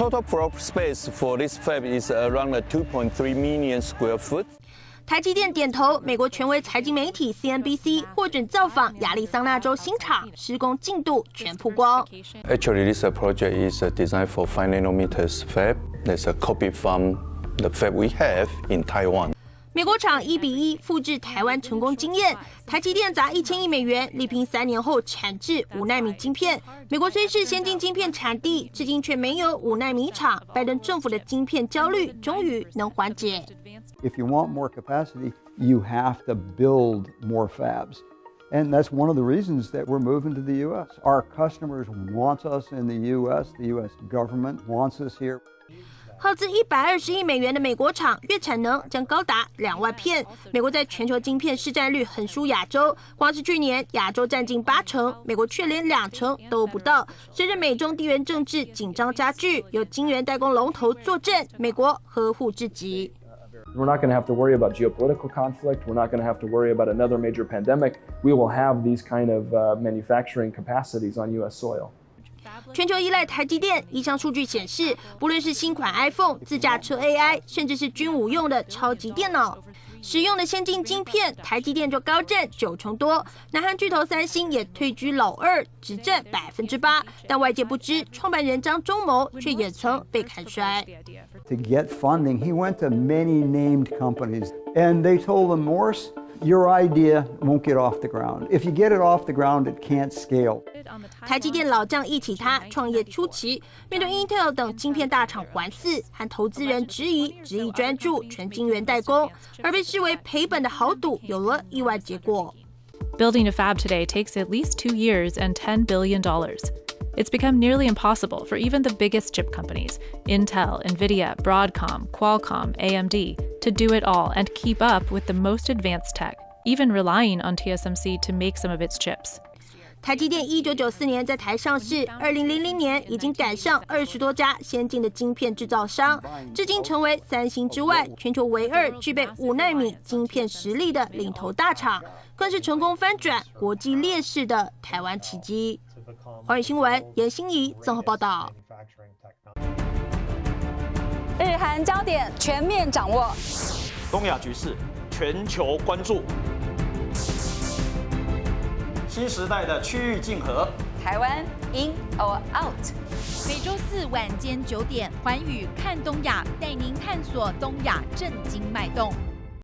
Total floor space for this fab is around 2.3 million square foot. 台积电点头，美国权威财经媒体 CNBC 获准造访亚利桑那州新厂，施工进度全曝光。Actually, this project is designed for 5 nanometers fab. That's a copy from the fab we have in Taiwan. 美国厂一比一复制台湾成功经验，台积电砸一千亿美元，力拼三年后产制五纳米晶片。美国虽是先进晶片产地，至今却没有五纳米厂。拜登政府的晶片焦虑终于能缓解。If you want more capacity, you have to build more fabs. And that's one of the reasons that we're moving to the U.S. Our customers want us in the U.S., the U.S. government wants us here. 耗资一百二十亿美元的美国厂，月产能将高达两万片。美国在全球晶片市占率很输亚洲，光是去年亚洲占近八成，美国却连两成都不到。随着美中地缘政治紧张加剧，有晶圆代工龙头坐镇，美国呵护至极。We're not going to have to worry about geopolitical conflict. We're not going to have to worry about another major pandemic. We will have these kind of manufacturing capacities on U.S. soil. 全球依赖台积电。一项数据显示，不论是新款 iPhone、自驾车 AI，甚至是军武用的超级电脑，使用的先进晶片，台积电就高占九成多。南韩巨头三星也退居老二，只占百分之八。但外界不知，创办人张忠谋却也曾被看衰。To get funding, he went to many named companies, and they told him, Morse. your idea won't get off the ground. If you get it off the ground, it can't scale. 台积电老将忆起他创业初期，面对 Intel 等晶片大厂环伺和投资人质疑，执意专注全晶圆代工，而被视为赔本的豪赌，有了意外结果。Building a fab today takes at least two years and $10 billion. It's become nearly impossible for even the biggest chip companies Intel, Nvidia, Broadcom, Qualcomm, AMD to do it all and keep up with the most advanced tech, even relying on TSMC to make some of its chips. 台积电一九九四年在台上市，二零零零年已经赶上二十多家先进的晶片制造商，至今成为三星之外全球唯二具备五纳米晶片实力的领头大厂，更是成功翻转国际劣势的台湾奇迹。华语新闻严心怡综合报道。 日韩焦点全面掌握，东亚局势全球关注，新时代的区域竞合，台湾 in or out？每周四晚间九点，环宇看东亚，带您探索东亚震惊脉动。